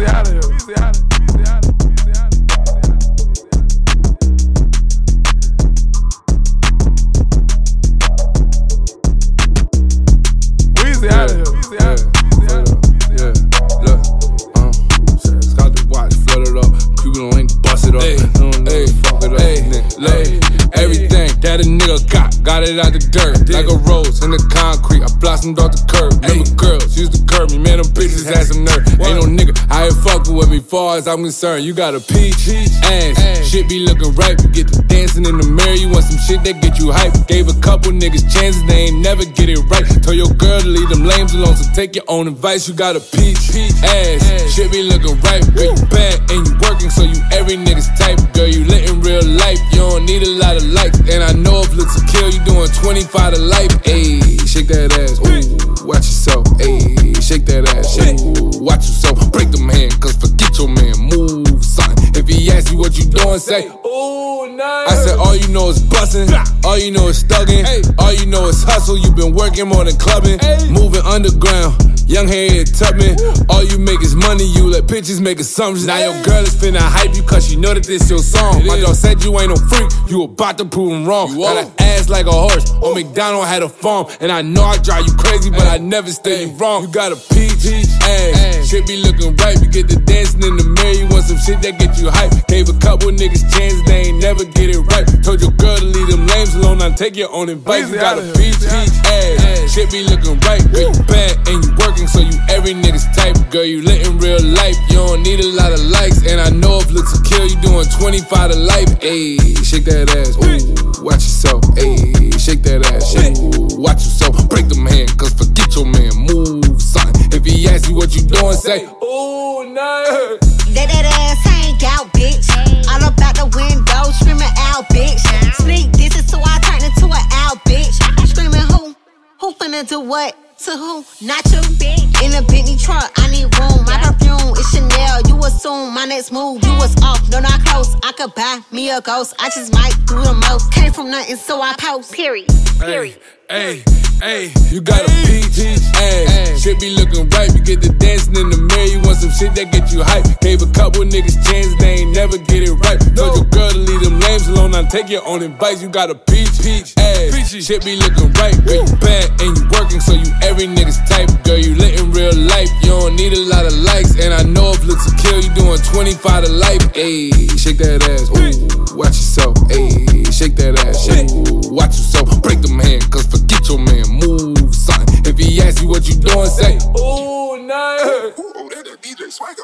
Weezy holla, Weezy holla, Weezy holla. Weezy holla, Weezy holla, Weezy holla. Yeah, look, um, Scott the watch, flood it up. People ain't bust it up. Hey, hey, fuck it up. hey, everything that a nigga got, got it out the dirt. Like a rose in the concrete, I blossomed off the curb. Remember girls used to curb me, man, them bitches had some nerve. Ain't no nigga Ain't fucking with me, far as I'm concerned. You got a peach, ass, shit be looking right. You get to dancing in the mirror, you want some shit that get you hype. Gave a couple niggas chances, they ain't never get it right. Told your girl to leave them lames alone, so take your own advice. You got a peach, ass, shit be looking right. Girl, you bad and you working, so you every nigga's type. Girl, you lit in real life, you don't need a lot of likes. And I know if looks to kill, you doing 25 to life. Ayy, shake that ass, ooh, watch yourself. Ayy, asks you what you doing, say, ooh, nice. I said, all you know is bustin', all you know is thuggin', all you know is hustle. You been working more than clubbing, moving underground. Young head Tubman, all you make is money, you let bitches make assumptions. Now your girl is finna hype you cause she know that this your song. My dog said you ain't no freak, you about to prove him wrong. Ass like a horse, on McDonald had a farm. And I know I drive you crazy, but I never stay you wrong. You got a peach, ass, shit be looking right. You get the dancing in the mirror, you want some shit that get you hype. Gave a couple niggas chances, they ain't never get it right. Told your girl to leave them lames alone, now take your own advice. You got a peach, ass, shit be looking right. Girl, you bad and you working, so you every nigga's type. Girl, you lit in real life, you don't need a lot of likes. And I know if looks to kill, you doing 25 to life. Ayy, shake that ass, ooh, watch yourself. Ayy, ooh, watch yourself. Break them hand, cause forget your man, move, son. If he asks you what you doing, say, ooh, nice. Let that ass hang out, bitch. All about the window, screaming out, bitch. Sneak this is so I turn into an out, bitch. Screaming who? Who finna do what? To who? Not you, bitch. In a Bentley truck, I need room. Is Chanel. You assume my next move, you was off. No, not close. I could buy me a ghost. I just might do the most. Came from nothing, so I post. Period. Period. Hey, hey, you got a peach, ass. Shit be looking right. You get the dancing in the mirror. You want some shit that get you hype. Gave a couple niggas chances, they ain't never get it right. Told your girl to leave them lames alone. Now take your own advice. You got a peach, peach, ass. Shit be looking right. Girl, you bad and you working, so you every nigga's type. Girl, you lit in real life. You don't need a lot of likes. And I know doing 25 to life. Ayy, shake that ass. Ooh, watch yourself. Ayy, shake that ass. Ooh, watch yourself. Break them hand, cause forget your man. Move, son. If he asks you what you doing, say, Ooh, nice. Ooh, oh, that DJ Swagger.